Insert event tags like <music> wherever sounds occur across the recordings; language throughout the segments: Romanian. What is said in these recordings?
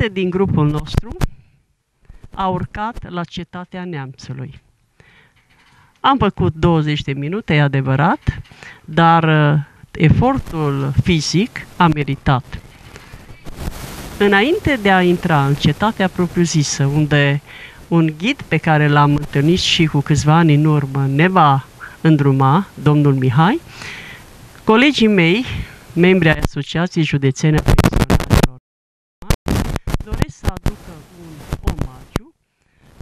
O parte din grupul nostru a urcat la cetatea neamțului. Am făcut 20 de minute, e adevărat, dar uh, efortul fizic a meritat. Înainte de a intra în cetatea propriu-zisă, unde un ghid pe care l-am întâlnit și cu câțiva ani în urmă ne va îndruma, domnul Mihai, colegii mei, membri ai Asociației Județene a Pensionarilor, doresc să aducă un omagiu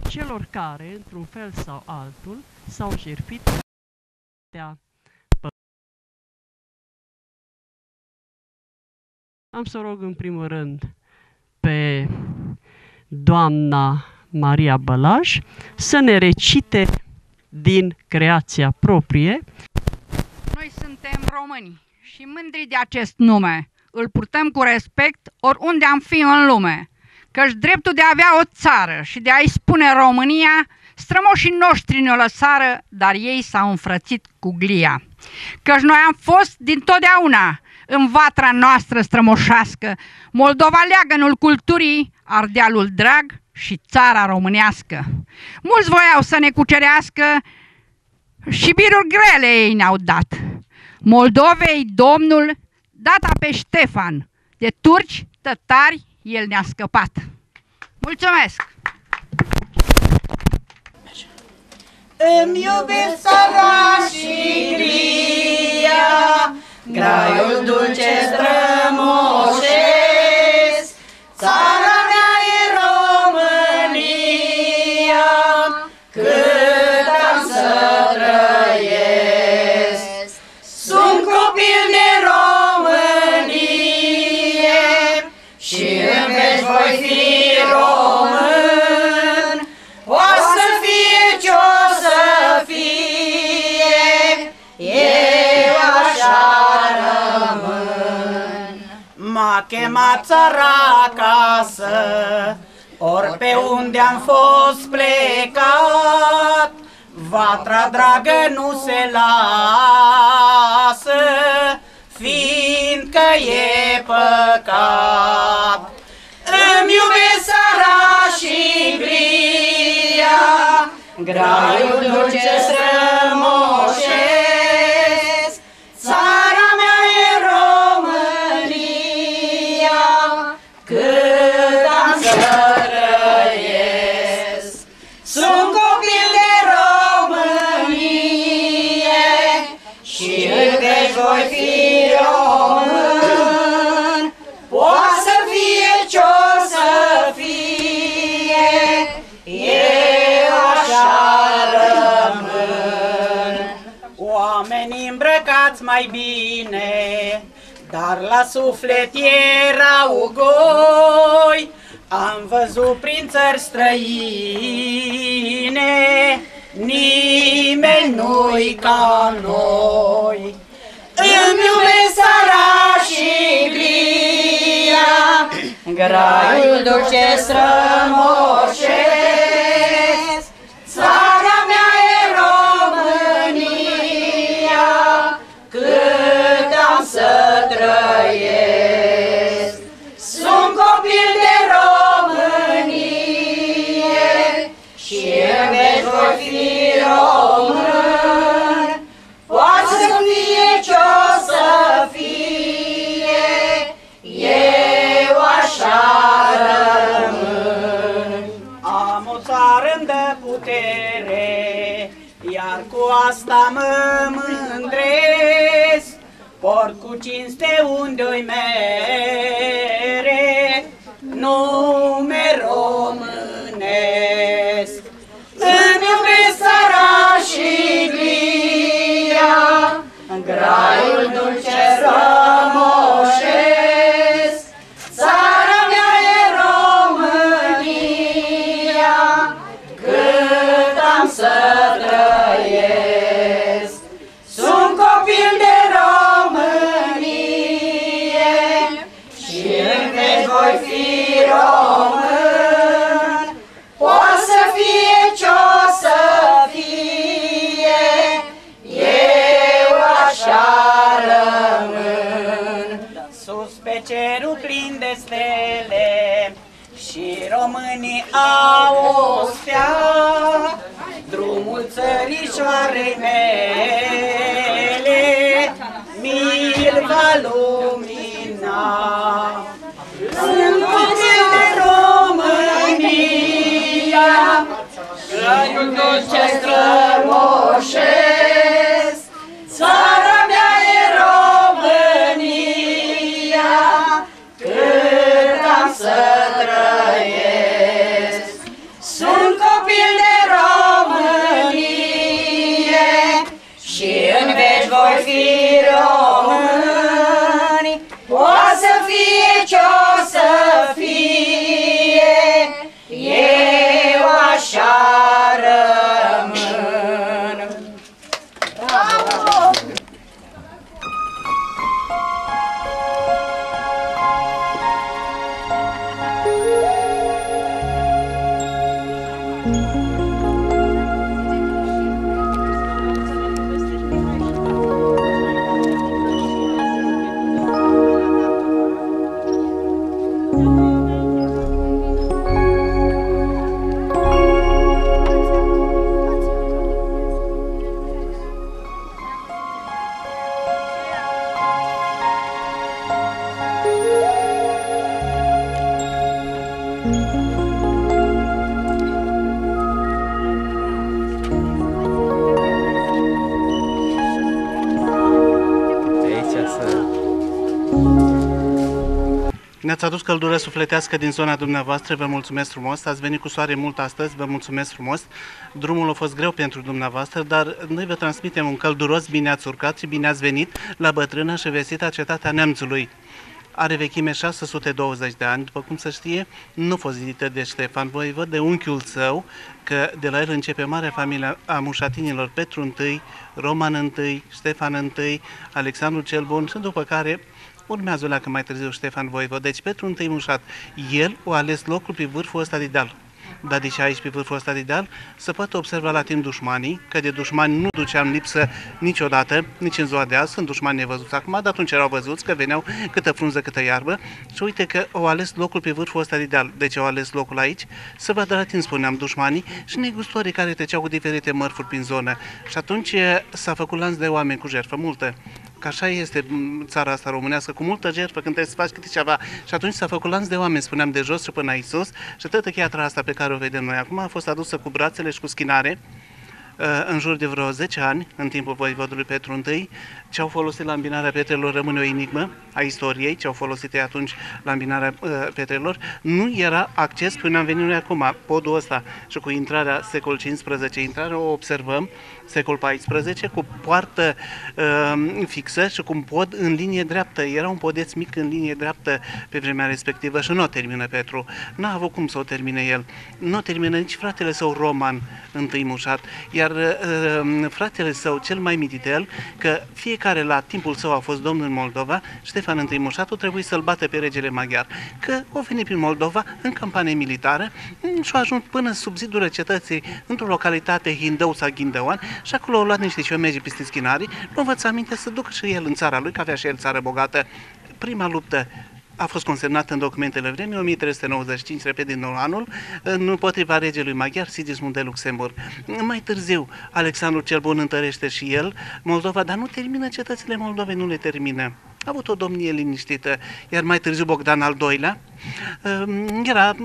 celor care, într-un fel sau altul, s-au jertfit de Am să rog în primul rând pe doamna Maria Bălaj să ne recite din creația proprie. Noi suntem români și mândri de acest nume. Îl purtăm cu respect oriunde am fi în lume. Căci dreptul de a avea o țară și de a-i spune România, strămoșii noștri ne-o lăsară, dar ei s-au înfrățit cu glia. Căci noi am fost din totdeauna în vatra noastră strămoșească, Moldova leagănul culturii, Ardealul drag și țara românească. Mulți voiau să ne cucerească și biruri grele ei ne-au dat. Moldovei, domnul, data pe Ștefan, de turci, tătari, el ne-a scăpat. Mulțumesc! Îmi iubesc sărașii gria, Graiul dulce strămoșesc, chemat țara acasă, Ori pe unde am fost plecat, Vatra dragă nu se lasă, Fiindcă e păcat. Îmi iubesc țara și gria, Graiul dulce strămoșesc, la suflet erau goi, Am văzut prin țări străine, Nimeni nu-i ca noi. Îmi iubesc țara și glia, <clears throat> Graiul dulce strămoșesc, românii au o stea, drumul țărișoarei mele mi-l va lumina. Ne-ați adus căldură sufletească din zona dumneavoastră, vă mulțumesc frumos. Ați venit cu soare mult astăzi, vă mulțumesc frumos. Drumul a fost greu pentru dumneavoastră, dar noi vă transmitem un călduros bine ați urcat și bine ați venit la bătrână și vestita cetatea Neamțului. Are vechime 620 de ani, după cum se știe, nu a fost zidită de Ștefan Voivod, de unchiul său, că de la el începe marea familie a mușatinilor Petru I, Roman I, Ștefan I, Alexandru cel Bun și după care urmează la că mai târziu Ștefan Voivod. Deci Petru I Mușat, el a ales locul pe vârful ăsta de deal. Dar de ce aici pe vârful ăsta de deal? Se poate observa la timp dușmanii, că de dușmani nu duceam lipsă niciodată, nici în ziua de azi, sunt dușmani nevăzuți acum, dar atunci erau văzuți, că veneau câtă frunză, câtă iarbă și uite că au ales locul pe vârful ăsta de deal. De ce au ales locul aici? Să vadă la timp, spuneam, dușmanii și negustorii care treceau cu diferite mărfuri prin zonă. Și atunci s-a făcut lanț de oameni cu jertfă multă că așa este m, țara asta românească, cu multă jertfă, când trebuie să faci câte ceva. Și atunci s-a făcut lanț de oameni, spuneam, de jos și până aici sus. Și toată chiatra asta pe care o vedem noi acum a fost adusă cu brațele și cu schinare, uh, în jur de vreo 10 ani, în timpul voivodului Petru I, ce au folosit la îmbinarea pietrelor rămâne o enigmă a istoriei, ce au folosit ei atunci la îmbinarea uh, pietrelor. Nu era acces până am venit noi acum, podul ăsta și cu intrarea secol 15, intrarea o observăm, secol 14, cu poartă uh, fixă și cu un pod în linie dreaptă. Era un podeț mic în linie dreaptă pe vremea respectivă și nu o termină Petru. N-a avut cum să o termine el. Nu o termină nici fratele său Roman, întâi mușat, iar uh, fratele său, cel mai mititel, că fiecare la timpul său a fost domn în Moldova, Ștefan I Mușatu trebuie să-l bată pe regele maghiar, că o venit prin Moldova în campanie militară mm, și a ajuns până sub zidurile cetății într-o localitate Hindău sau Ghindăuan și acolo au luat niște ciomegi peste schinari, nu învăța aminte să ducă și el în țara lui, că avea și el țară bogată. Prima luptă a fost consemnată în documentele vremii 1395, repet din nou anul, împotriva regelui maghiar Sigismund de Luxemburg. Mai târziu, Alexandru cel Bun întărește și el Moldova, dar nu termină cetățile Moldovei, nu le termină. Avut o domnie liniștită, iar mai târziu Bogdan al doilea, Ehm, era,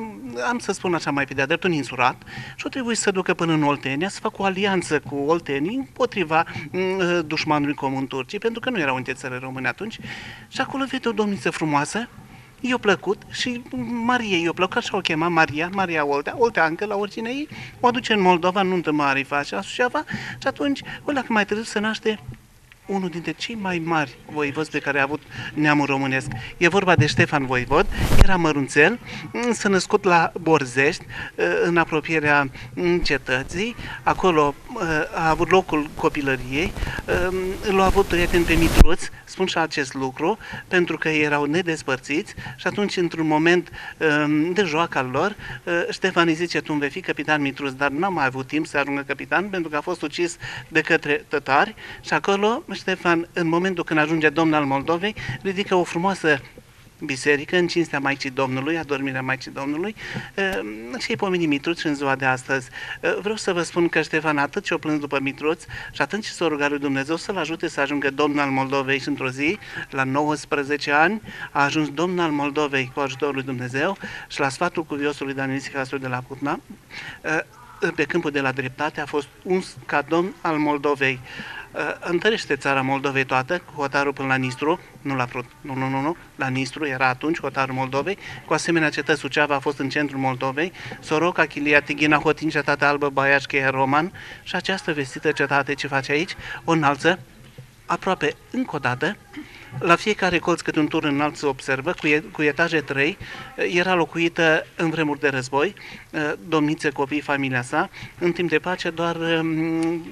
am să spun așa mai pe de-a drept, un insurat și o trebuie să se ducă până în Oltenia, să facă o alianță cu oltenii împotriva mm, dușmanului comun Turcii, pentru că nu erau între țări române atunci. Și acolo vede o domniță frumoasă, i-a plăcut și Maria i-a plăcut, așa o chema Maria, Maria Oltea, Oltea încă la oricine ei, o aduce în Moldova, nuntă mare face, așa și atunci, ăla că mai târziu se naște unul dintre cei mai mari voivozi pe care a avut neamul românesc. E vorba de Ștefan Voivod, era mărunțel, s-a născut la Borzești, în apropierea cetății, acolo a avut locul copilăriei, l a avut prieten pe Mitruț, spun și acest lucru, pentru că erau nedespărțiți și atunci, într-un moment de joacă al lor, Ștefan îi zice, tu vei fi capitan Mitruț, dar n-am mai avut timp să aruncă capitan, pentru că a fost ucis de către tătari. Și acolo Ștefan, în momentul când ajunge domn al Moldovei, ridică o frumoasă biserică în cinstea Maicii Domnului, adormirea Maicii Domnului ehm, și îi pomeni Mitruț în ziua de astăzi. Ehm, vreau să vă spun că Ștefan atât ce-o plâns după Mitruț și atunci s-a rugat lui Dumnezeu să-l ajute să ajungă domn al Moldovei și într-o zi, la 19 ani, a ajuns domn al Moldovei cu ajutorul lui Dumnezeu și la sfatul cuviosului Daniel Sihastru de la Putna, ehm, pe câmpul de la dreptate a fost uns ca domn al Moldovei. Uh, întărește țara Moldovei toată, cu hotarul până la Nistru, nu la Prut, nu, nu, nu, nu, la Nistru era atunci hotarul Moldovei, cu asemenea cetăți Suceava a fost în centrul Moldovei, Soroca, Chilia, Tighina, Hotin, cetatea albă, Baiaș, Cheia, Roman. Și această vestită cetate ce face aici, o înalță aproape încă o dată la fiecare colț cât un tur înalt se observă, cu, e, cu etaje 3, era locuită în vremuri de război, ă, domnițe, copii, familia sa, în timp de pace doar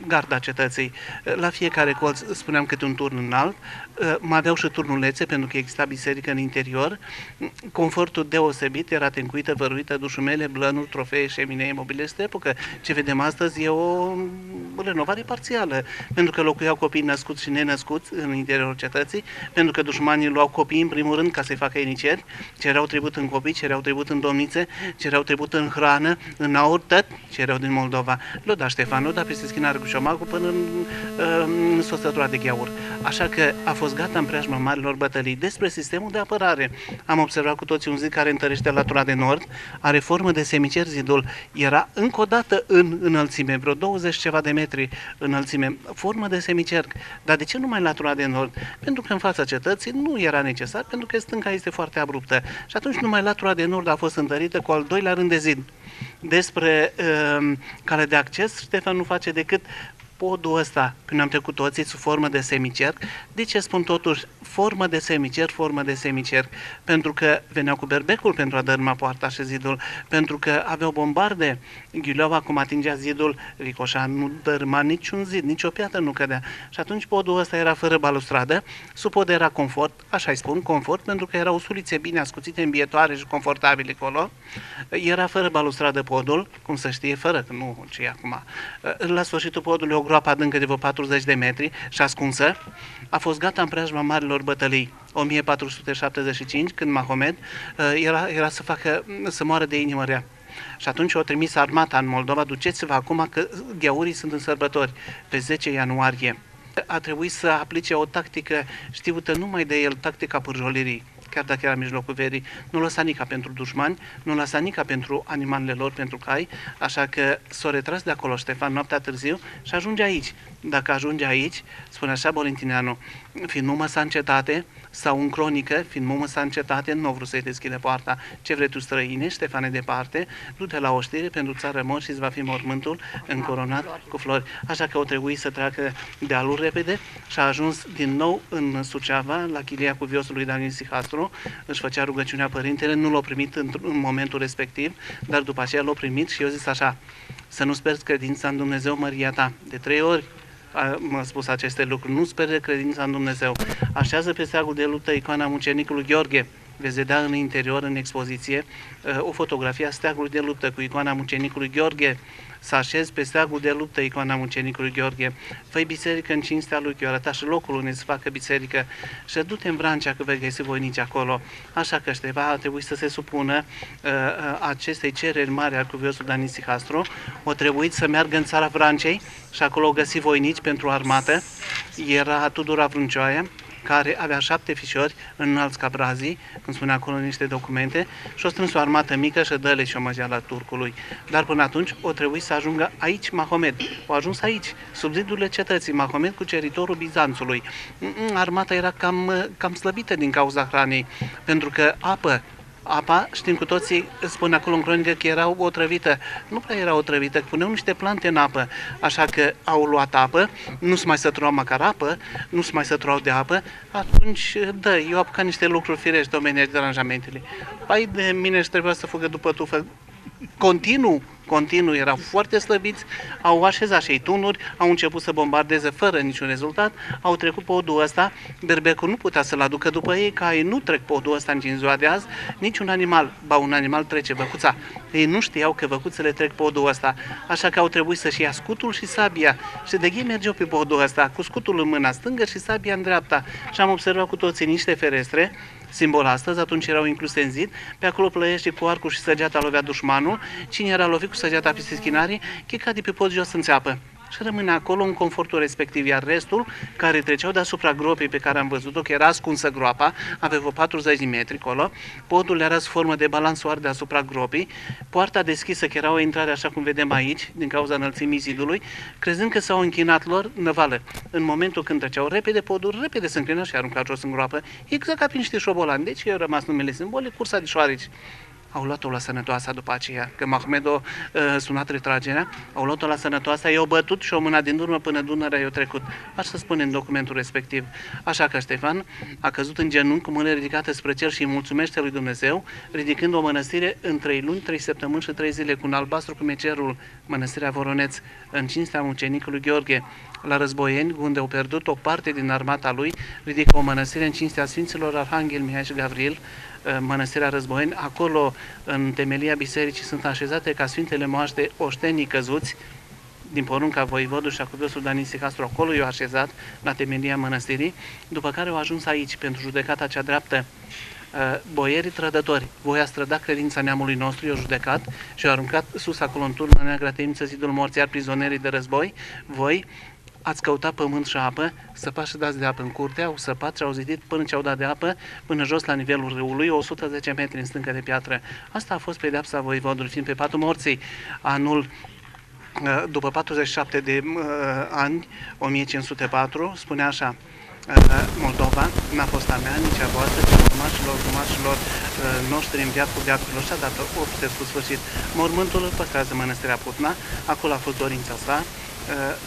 garda cetății. La fiecare colț spuneam cât un turn înalt, ă, mai aveau și turnulețe pentru că exista biserică în interior, confortul deosebit era tencuită, văruită, dușumele, blănuri, trofee, șeminee, mobile. Este epocă ce vedem astăzi e o renovare parțială, pentru că locuiau copii născuți și nenăscuți în interiorul cetății, pentru că dușmanii luau copii în primul rând ca să-i facă inițieri, cereau tribut în copii, cereau tribut în domnițe, cereau tribut în hrană, în aur, tot cereau din Moldova. L-o da Ștefan, l-o da peste schinare cu șomagul până în, în sosătura de gheaur. Așa că a fost gata în preajma marilor bătălii. Despre sistemul de apărare am observat cu toții un zid care întărește latura de nord, are formă de semicer zidul, era încă o dată în înălțime, vreo 20 ceva de metri înălțime, formă de semicerc. Dar de ce numai latura de nord? Pentru că în fața fața cetății nu era necesar pentru că stânca este foarte abruptă. Și atunci numai latura de nord a fost întărită cu al doilea rând de zid. Despre uh, cale de acces, Ștefan nu face decât podul ăsta, când am trecut toții, sub formă de semicerc. De ce spun totuși formă de semicerc, formă de semicerc? Pentru că veneau cu berbecul pentru a dărma poarta și zidul, pentru că aveau bombarde. Ghiuleava, cum atingea zidul, ricoșa, nu dărma niciun zid, nicio piatră nu cădea. Și atunci podul ăsta era fără balustradă, sub pod era confort, așa îi spun, confort, pentru că erau usulițe bine ascuțite, îmbietoare și confortabile acolo. Era fără balustradă podul, cum să știe, fără, nu ce acum. La sfârșitul podului o groapă adâncă de vreo 40 de metri și ascunsă, a fost gata în preajma marilor bătălii. 1475, când Mahomed uh, era, era să, facă, să moară de inimă rea. Și atunci o trimis armata în Moldova, duceți-vă acum că gheaurii sunt în sărbători, pe 10 ianuarie. A trebuit să aplice o tactică știută numai de el, tactica pârjolirii chiar dacă era în mijlocul verii, nu lăsa nica pentru dușmani, nu lăsa nica pentru animalele lor, pentru cai, așa că s-a retras de acolo Ștefan noaptea târziu și ajunge aici. Dacă ajunge aici, spune așa Bolintineanu, fiind numă sa în cetate, sau în cronică, fiind mumă sa în cetate, nu vrut să-i deschide poarta. Ce vrei tu străine, Ștefane, departe, du-te la oștire pentru țară mor și îți va fi mormântul încoronat cu flori. Așa că o trebuie să treacă de lui repede și a ajuns din nou în Suceava, la chilia cuviosului Daniel Sihastru, își făcea rugăciunea părintele, nu l-a primit în, în momentul respectiv, dar după aceea l-a primit și eu zis așa, să nu sperți credința în Dumnezeu, Maria ta. De trei ori m-a spus aceste lucruri. Nu sper de credința în Dumnezeu. Așează pe steagul de luptă icoana mucenicului Gheorghe. Veți vedea în interior, în expoziție, uh, o fotografie a steagului de luptă cu icoana mucenicului Gheorghe să așez pe steagul de luptă icoana mucenicului Gheorghe. Făi biserică în cinstea lui, că arăta și locul unde să facă biserică și du-te în Vrancea că vei găsi voinici acolo. Așa că Șteva a trebuit să se supună uh, uh, acestei cereri mari al cuviosul Danisi Castro. O trebuit să meargă în țara Vrancei și acolo o găsi voinici pentru armată. Era Tudora Vruncioaia, care avea șapte fișori înalți ca brazii, cum spunea acolo în niște documente, și o strâns o armată mică și dă-le și la turcului. Dar până atunci o trebuie să ajungă aici Mahomed. O ajuns aici, sub zidurile cetății, Mahomed cu ceritorul Bizanțului. Armata era cam, cam slăbită din cauza hranei, pentru că apă Apa, știm cu toții, spune acolo în cronică că era otrăvită. Nu prea era otrăvită, puneau niște plante în apă, așa că au luat apă, nu se mai săturau măcar apă, nu se mai săturau de apă, atunci, da, eu apucat niște lucruri firești domenii de aranjamentele. Păi de mine și trebuia să fugă după tufă continuu continuu, erau foarte slăbiți, au așezat și tunuri, au început să bombardeze fără niciun rezultat, au trecut podul ăsta, berbecul nu putea să-l aducă după ei, ca ei nu trec podul ăsta în ziua de azi, niciun animal, ba un animal trece văcuța. Ei nu știau că văcuțele trec podul ăsta, așa că au trebuit să-și ia scutul și sabia. Și de ei mergeau pe podul ăsta, cu scutul în mâna stângă și sabia în dreapta. Și am observat cu toții niște ferestre, simbol astăzi, atunci erau incluse în zid, pe acolo plăiește cu arcul și săgeata lovea dușmanul, cine era lovit cu săgeata peste schinarii, chica de pe pod jos în țeapă și rămâne acolo în confortul respectiv, iar restul care treceau deasupra gropii pe care am văzut-o, că era ascunsă groapa, avea vreo 40 de metri acolo, podul era sub formă de balansoar deasupra gropii, poarta deschisă, că era o intrare așa cum vedem aici, din cauza înălțimii zidului, crezând că s-au închinat lor năvală. În momentul când treceau repede podul, repede se înclină și arunca jos în groapă, exact ca prin niște șobolani. Deci eu rămas numele simbolic, cursa de șoareci au luat-o la sănătoasa după aceea. Că Mahmed a uh, sunat retragerea, au luat-o la sănătoasa, i-au bătut și o mâna din urmă până Dunărea i-a trecut. Așa spune în documentul respectiv. Așa că Ștefan a căzut în genunchi cu mâinile ridicate spre cer și îi mulțumește lui Dumnezeu, ridicând o mănăstire în trei luni, trei săptămâni și trei zile cu un albastru cum e cerul, mănăstirea Voroneț, în cinstea mucenicului Gheorghe. La Războieni, unde au pierdut o parte din armata lui, ridică o mănăstire în cinstea Sfinților Arhanghel Mihai și Gavril, Mănăstirea Războieni. Acolo, în temelia bisericii, sunt așezate ca Sfintele Moaște oștenii căzuți, din porunca voivodului și a cuviosul Danisi Castro, acolo i-au așezat la temelia mănăstirii, după care au ajuns aici pentru judecata cea dreaptă boierii trădători. Voi a străda credința neamului nostru, i-au judecat și au aruncat sus acolo în turnă neagră temniță zidul morții, iar prizonerii de război, voi ați căutat pământ și apă, săpați și dați de apă în curte, au săpat și au zidit până ce au dat de apă, până jos la nivelul râului, 110 metri în stâncă de piatră. Asta a fost pedeapsa voivodului, fiind pe patul morții anul uh, după 47 de uh, ani, 1504, spune așa, uh, Moldova n-a fost a mea, nici a voastră, ci a urmașilor, urmașilor noștri în viacul viacurilor și a dat 800 cu sfârșit. Mormântul îl păstrează mănăstirea Putna, acolo a fost dorința sa,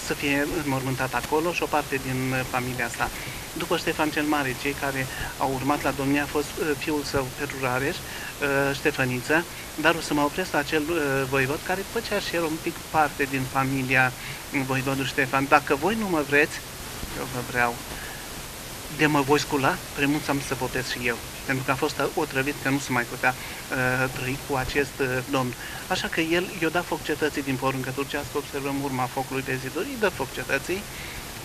să fie înmormântat acolo și o parte din familia sa. După Ștefan cel Mare, cei care au urmat la domnia a fost uh, fiul său Petru Rareș, uh, Ștefăniță, dar o să mă opresc la acel uh, voivod care făcea și el un pic parte din familia voivodului Ștefan. Dacă voi nu mă vreți, eu vă vreau, de mă voi scula, premunța am să popesc și eu pentru că a fost otrăvit că nu se mai putea uh, trăi cu acest uh, domn. Așa că el i-a dat foc cetății din poruncă turcească, observăm urma focului de ziduri, îi dă foc cetății.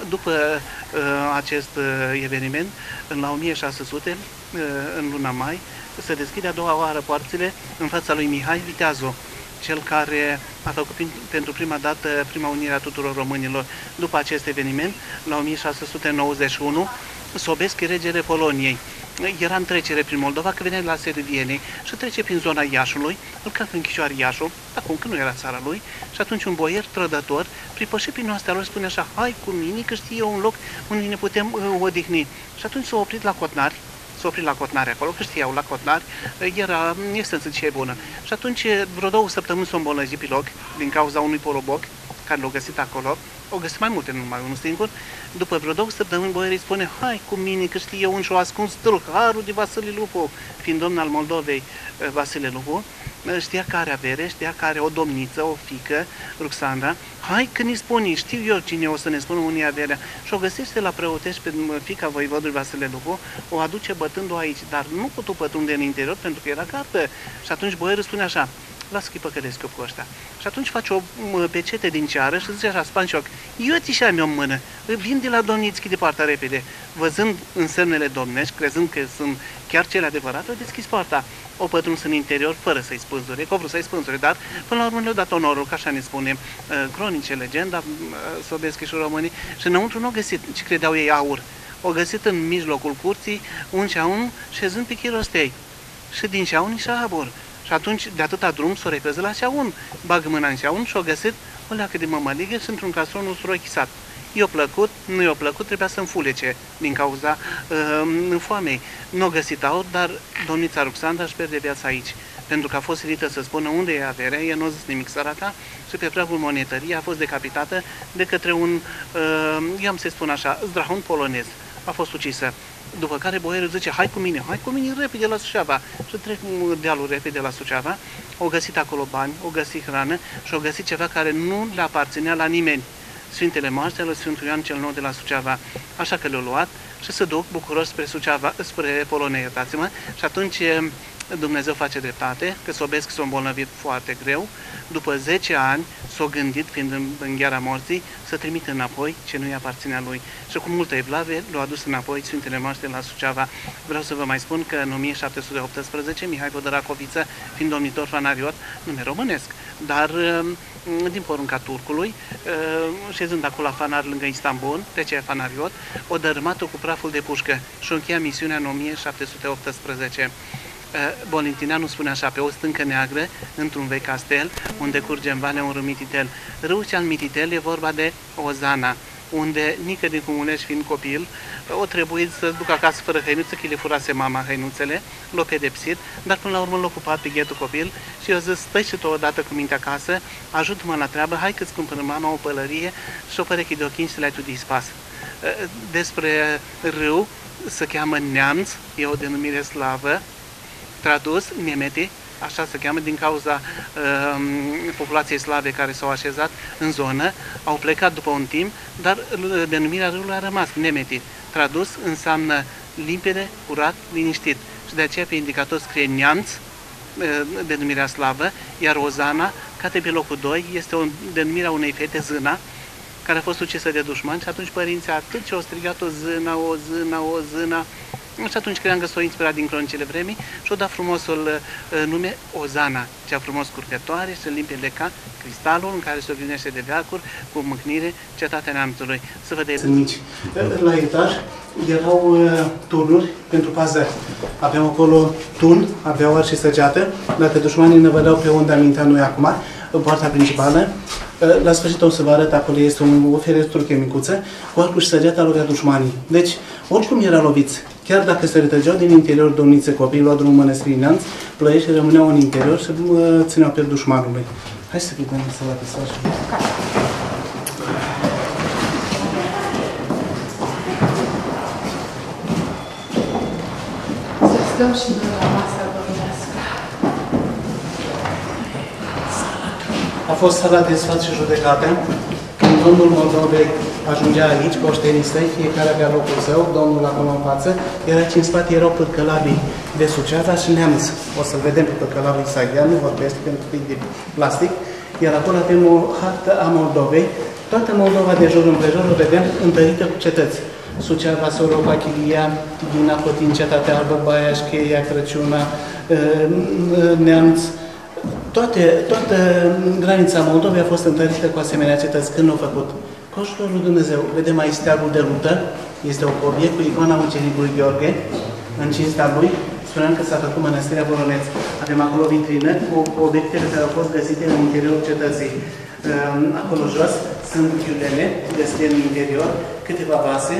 După uh, acest uh, eveniment, la 1600, uh, în luna mai, se deschide a doua oară poarțile în fața lui Mihai Viteazu, cel care a făcut pentru prima dată prima unire a tuturor românilor. După acest eveniment, la 1691, Sobeschi, regele Poloniei, era în trecere prin Moldova, că venea de la Servienei și trece prin zona Iașului, îl calcă în Chișoare Iașul, acum când nu era țara lui, și atunci un boier trădător, pripășit prin noastră lor, spune așa, hai cu mine că știe eu un loc unde ne putem uh, odihni. Și atunci s-a oprit la Cotnari, s-a oprit la Cotnari acolo, că știau la Cotnari, era, este în ce bună. Și atunci, vreo două săptămâni s-a îmbolnăzit pe loc, din cauza unui poroboc, care l-a găsit acolo, o găsit mai multe, nu numai unul singur. După vreo două săptămâni, boierii spune, hai cu mine, că știe eu un și-o ascuns tâlharul de Vasile Lupu, fiind domn al Moldovei, eh, Vasile Lupu, eh, știa că are avere, știa că are o domniță, o fică, Ruxandra, hai că ne spune, știu eu cine o să ne spună unii averea. Și o găsește la preotești pe fica voivodului Vasile Lupu, o aduce bătând-o aici, dar nu cu tu pătrunde în interior, pentru că era gardă. Și atunci boierul spune așa, las că păcălesc eu cu ăștia. Și atunci face o pecete din ceară și zice așa, spancioc, eu ți și am eu în mână, vin de la Domnițchi de partea repede. Văzând însemnele domnești, crezând că sunt chiar cele adevărate, o deschis poarta. O pătruns în interior fără să-i spânzure, că vrut să-i spânzure, dar până la urmă le-au dat onorul, ca așa ne spune uh, cronice, legenda, uh, Sobeschi și românii, și înăuntru nu au găsit ce credeau ei aur, O găsit în mijlocul curții un șaun șezând pe chirostei. Și din șaun și abur. Și atunci, de atâta drum, s-o repeză la șaun. Bagă mâna în șaun și o găsit o leacă de mămăligă și într-un castron usturochisat. I-a plăcut, nu i-a plăcut, trebuia să înfulece din cauza uh, foamei. Nu a găsit aur, dar domnița Ruxandra își pierde viața aici. Pentru că a fost silită să spună unde e averea, ea nu a zis nimic săraca și pe pragul monetării a fost decapitată de către un, uh, eu am să spun așa, zdrahon polonez. A fost ucisă. După care boierul zice, hai cu mine, hai cu mine repede la Suceava. Și trec dealul repede la Suceava, au găsit acolo bani, au găsit hrană și au găsit ceva care nu le aparținea la nimeni. Sfintele Moaște ale Sfântul Ioan cel Nou de la Suceava. Așa că le-au luat și se duc bucuros spre Suceava, spre Polonia, iertați-mă, și atunci Dumnezeu face dreptate, că Sobesc s-a îmbolnăvit foarte greu. După 10 ani s-a gândit, fiind în, în gheara morții, să trimite înapoi ce nu-i aparținea lui. Și cu multă evlave l-a adus înapoi Sfintele Moaște la Suceava. Vreau să vă mai spun că în 1718 Mihai Vodăracoviță, fiind domnitor fanariot, nume românesc, dar din porunca turcului, șezând acolo la Fanar lângă Istanbul, de ce Fanariot, o dărâmat-o cu praful de pușcă și o încheia misiunea în 1718. Bolintineanu spune așa, pe o stâncă neagră, într-un vechi castel, unde curge în vale un râu Mititel. Râul cel Mititel e vorba de Ozana, unde nică din Cumunești, fiind copil, o trebuie să ducă acasă fără hăinuță, că le furase mama hăinuțele, l-a pedepsit, dar până la urmă l-a ocupat pe ghetul copil și eu zis, stai și tu odată cu minte acasă, ajută-mă la treabă, hai că-ți cumpără mama o pălărie și o pereche de ochi și le-ai tu dispas. Despre râu se cheamă Neamț, e o denumire slavă, tradus Nemeti, așa se cheamă, din cauza uh, populației slave care s-au așezat în zonă, au plecat după un timp, dar denumirea râului a rămas, Nemeti. Tradus înseamnă limpede, curat, liniștit. Și de aceea pe indicator scrie Neamț, uh, denumirea slavă, iar Ozana, ca pe locul 2, este o denumire a unei fete, Zâna, care a fost ucisă de dușmani și atunci părinții atât ce au strigat o zână, o zână, o zână, și atunci cream că s-o inspirat din cronicele vremii și o dat frumosul uh, nume Ozana, cea frumos curgătoare și limpede ca cristalul în care se oglindește de veacuri cu mâhnire cetatea neamțului. Să vedeți. Sunt mici. La etaj erau uh, turnuri pentru pazări. Aveau acolo tun, aveau ar și săgeată. Dacă dușmanii ne vedeau pe unde amintea noi acum, în partea principală, uh, la sfârșit o să vă arăt, acolo este un, o ferestruche micuță, cu arcul și săgeata lovea dușmanii. Deci, oricum era loviți, Chiar dacă se retrăgeau din interior domnițe copiii, luau drumul mănăstirii Neamț, plăiește rămâneau în interior și țineau pe dușmanului. Hai să vedem să vă să Să stăm și noi la masa domnească. A fost sala de sfat și judecată. Când domnul Moldovei ajungea aici, poștenii săi, fiecare avea locul său, domnul acolo în față, iar aici în spate erau pârcălabii de Suceava și Neamț. O să vedem pe pârcălabii Sagian, nu vorbesc pentru că e de plastic, iar acolo avem o hartă a Moldovei. Toată Moldova de jur împrejur o vedem întărită cu cetăți. Suceava, Soropa, Chilia, Dina, Cotin, Cetatea Albă, Baiaș, Cheia, Crăciuna, Neamț, toate, toată granița Moldovei a fost întărită cu asemenea cetăți. Când au făcut? Cu ajutorul lui Dumnezeu. Vedem aici steagul de rută, este o copie cu icona ucenicului Gheorghe, în cinstea lui. Spuneam că s-a făcut mănăstirea Voroneț. Avem acolo vitrină cu obiectele care au fost găsite în interiorul cetății. Ehm, acolo jos sunt chiulele găsite în interior, câteva vase,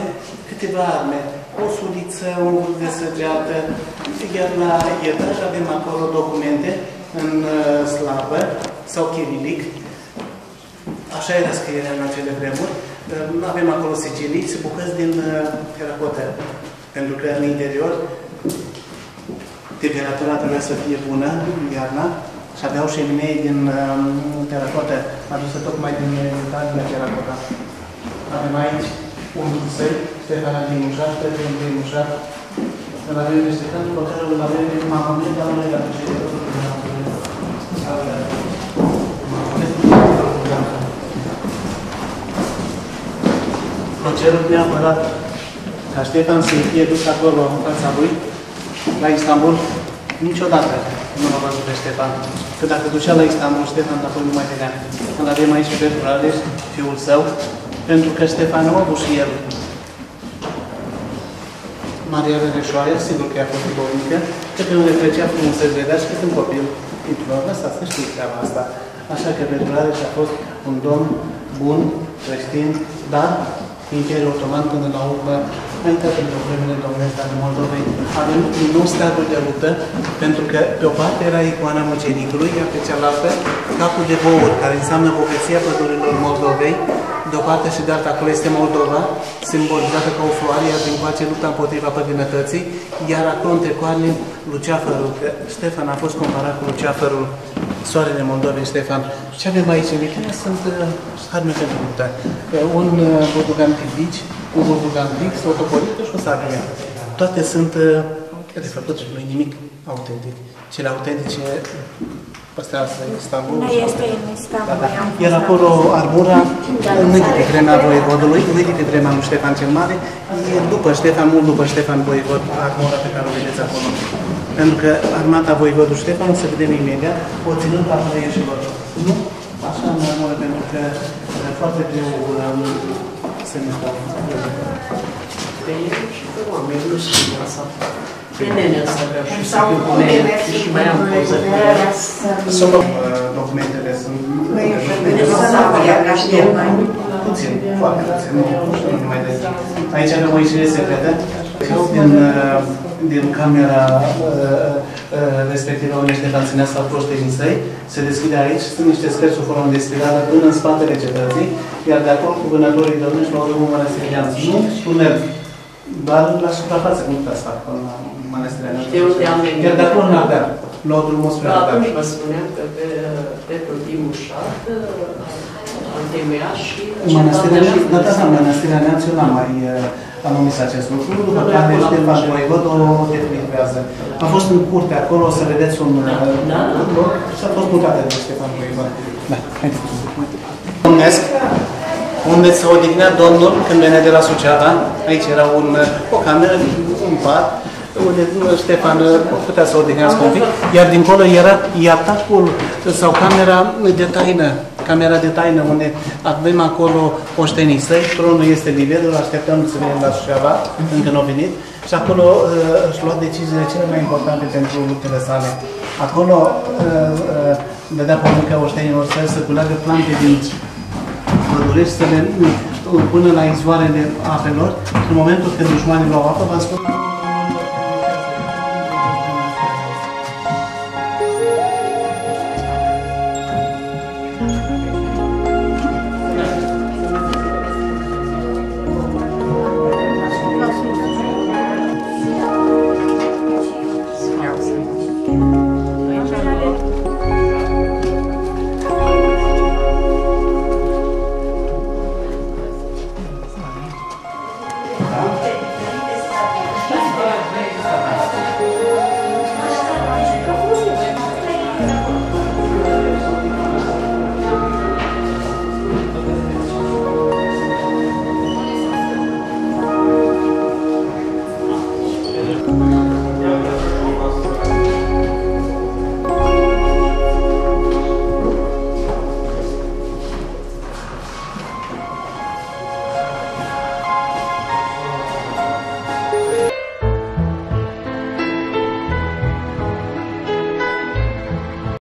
câteva arme, o suliță, un grup de săgeată, iar la etaj avem acolo documente în uh, slavă sau chirilic, Așa era scrierea în acele vremuri. Avem acolo sigiliți și bucăți din uh, teracotă. Pentru că în interior temperatura trebuia să fie bună în iarna și aveau șeminei din um, teracotă adusă tocmai din Italia teracota. Avem aici un săi, Ștefan din Mușar, Ștefan din Mușar. Îl avem pe Ștefan, după care îl avem pe Mahomet, dar nu era ce a cerut neapărat ca Ștefan să fie dus acolo în fața lui, la Istanbul, niciodată nu l-a văzut pe Ștefan. Că dacă ducea la Istanbul, Ștefan apoi nu mai venea. Când avem aici pe Radeș, fiul său, pentru că Ștefan nu a avut și el Maria Rereșoaia, sigur că a fost dubovnică, că pe unde trecea frumos să vedea și cât un copil titulor ăsta, să știți treaba asta. Așa că pentru și a fost un domn bun, creștin, dar Imperiul Otoman până la urmă a intrat în problemele domnești ale Moldovei. Avem un nou steagul de luptă, pentru că pe o parte era icoana mucenicului, iar pe cealaltă capul de bouri, care înseamnă bogăția pădurilor Moldovei, de o parte și de alta, acolo este Moldova, simbolizată ca o floare, iar din coace lupta împotriva păgânătății, iar acolo între coarne Luceafărul, că Ștefan a fost comparat cu Luceafărul, soarele Moldovei, Ștefan. Ce avem aici în vitrine sunt uh, arme pentru luptă. Uh, un uh, bordugan tipici, un bordugan fix, o toporită și o sabie. Toate sunt uh, de făcut și nu nimic autentic. Cele autentice păstrează Istanbul. Nu este în Istanbul. Da, da. Era acolo armura înainte de vremea voievodului, înainte de vremea lui Ștefan cel Mare, e după Ștefan, mult după Ștefan voievod, armura pe care o vedeți acolo. Pentru că armata voievodului Ștefan, o să vedem imediat, o ținând la ieșilor. Nu așa în armură, pentru că e foarte greu um, se mișcă. De el și pe oameni, nu știu asta. Pe nenea să vreau și să fiu cu nenea și mai am poză cu ea. Sunt uh, documentele, sunt puțin, foarte puțin, nu știu numai de Aici avem o ieșire secretă. Din, uh, din camera uh, respectivă unde Ștefan ținea sau proștenii săi, se deschide aici, sunt niște scări sub formă de spirală până în spatele cetății, iar de acolo cu vânătorii domnești la urmă mănăstirii Neamț. Nu tunel, doar la suprafață, nu putea să fac până la mănăstirea Neamț. De unde am venit? Iar de acolo în Ardeal, luau drumul spre Da, Ardeal. atunci vă spuneam că pe, pe Protimul Șat am temeiat și... Mănăstirea și Neamț, da, da, da, Mănăstirea Neamț, eu n-am mai uh, am omis acest lucru, după care Ștefan Voivod o definitivează. Am fost în curte acolo, o să vedeți un Da, uh, da. loc și a fost mutată de Ștefan Voivod. Da, haideți. Mulțumesc! Unde se odihnea Domnul când venea de la Suceava. Aici era un, uh, o cameră, un pat, unde uh, Ștefan uh, putea să odihnească un pic, iar dincolo era iatacul sau camera de taină, camera de taină, unde avem acolo poștenii săi, tronul este nivelul, așteptăm să venim la Suceava, încă nu a venit, și acolo uh, își lua deciziile cele mai importante pentru luptele sale. Acolo uh, uh, dădea poruncă ca oștenilor săi să culeagă plante din pădurești să le până la izvoarele apelor. În momentul când dușmanii luau apă, v-am spus